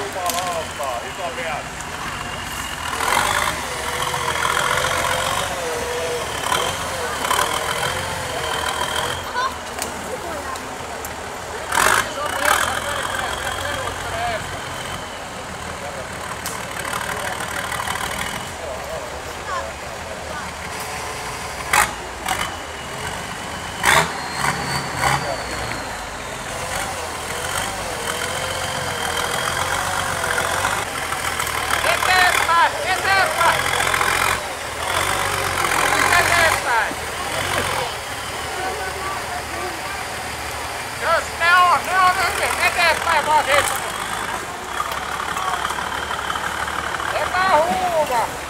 Jumalauta, iso mies. ne on hyvin eteenpäin vaan siitä. Epä huuma!